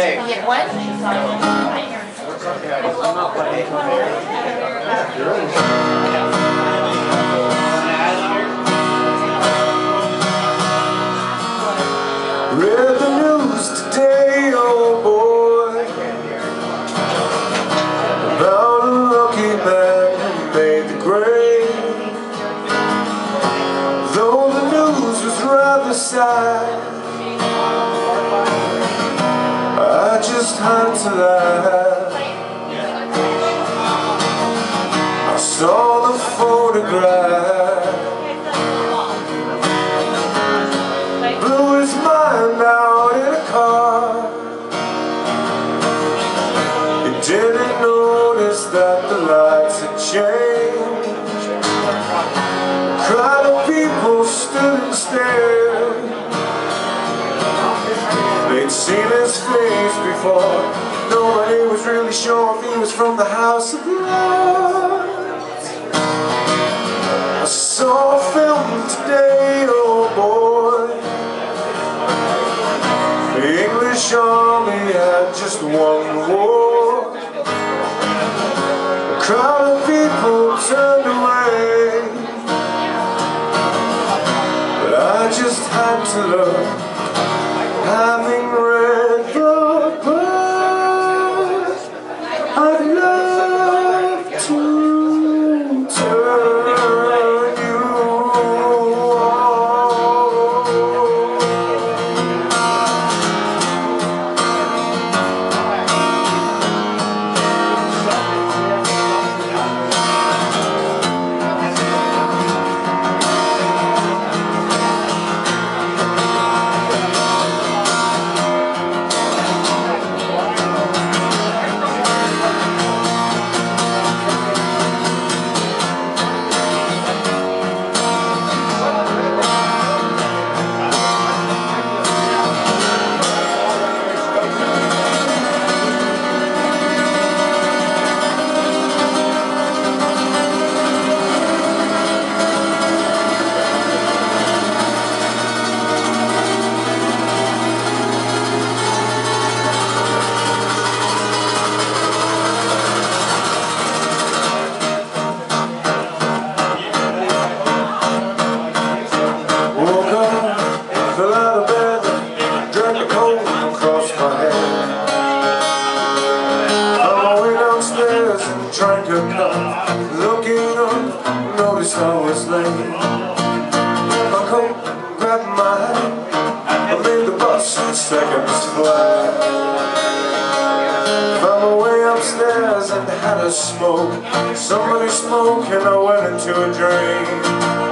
Okay. Get what? Read the news today, oh boy About a lucky man who made the Though the news was rather sad Had to laugh I saw the photograph blew his mind out in a car. He didn't notice that the lights had changed. A crowd of people stood and stared. They'd seen face before. Nobody was really sure if he was from the House of Lords. I saw a film today, oh boy. The English army had just won the war. A crowd of people turned away. But I just had to look, I was late. My coat, grabbed my I made the bus in seconds flat. Found my way upstairs and had a smoke. Somebody smoking, I went into a dream.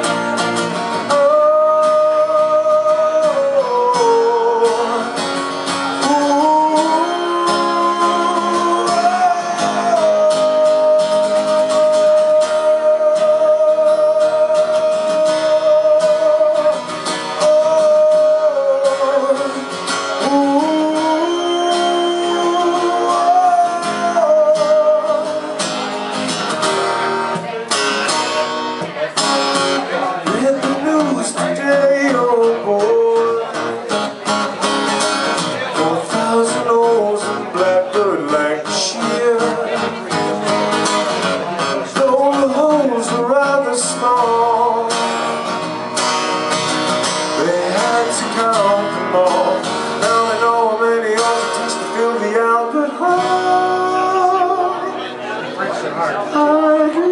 Hearts.